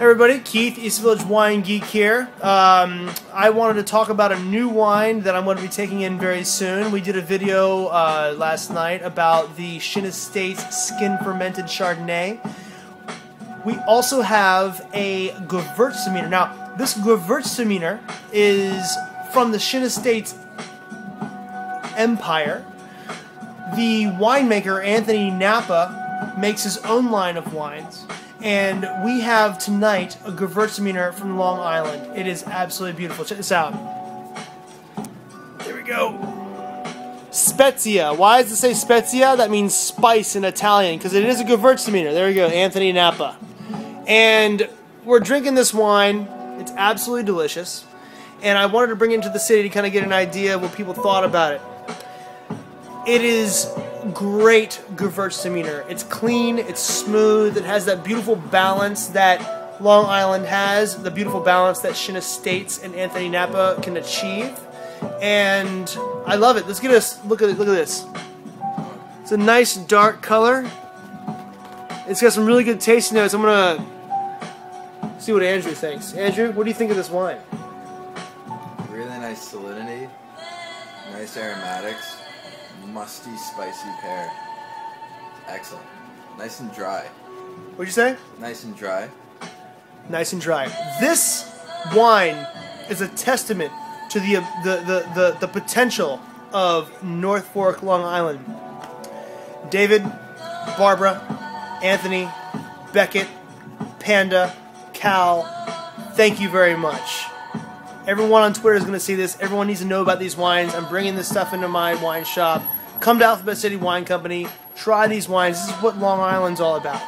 everybody, Keith, East Village Wine Geek here. Um, I wanted to talk about a new wine that I'm going to be taking in very soon. We did a video uh, last night about the Shinn Estates Skin Fermented Chardonnay. We also have a Gewürztraminer. Now, this Gewürztraminer is from the Shinn Estates Empire. The winemaker, Anthony Nappa, makes his own line of wines. And we have tonight a Gewürztraminer from Long Island. It is absolutely beautiful. Check this out. There we go. Spezia. Why does it say Spezia? That means spice in Italian because it is a Gewürztraminer. There we go. Anthony Nappa. And we're drinking this wine. It's absolutely delicious. And I wanted to bring it into the city to kind of get an idea of what people thought about it. It is great Gewürztraminer. It's clean, it's smooth, it has that beautiful balance that Long Island has, the beautiful balance that Shinn Estates and Anthony Nappa can achieve. And I love it. Let's get a look at. Look at this. It's a nice dark color. It's got some really good taste notes. I'm gonna see what Andrew thinks. Andrew, what do you think of this wine? Really nice salinity, nice aromatics, musty, spicy pear. Excellent. Nice and dry. What'd you say? Nice and dry. Nice and dry. This wine is a testament to the uh, the, the, the, the potential of North Fork, Long Island. David, Barbara, Anthony, Beckett, Panda, Cal, thank you very much. Everyone on Twitter is going to see this. Everyone needs to know about these wines. I'm bringing this stuff into my wine shop. Come to Alphabet City Wine Company. Try these wines. This is what Long Island's all about.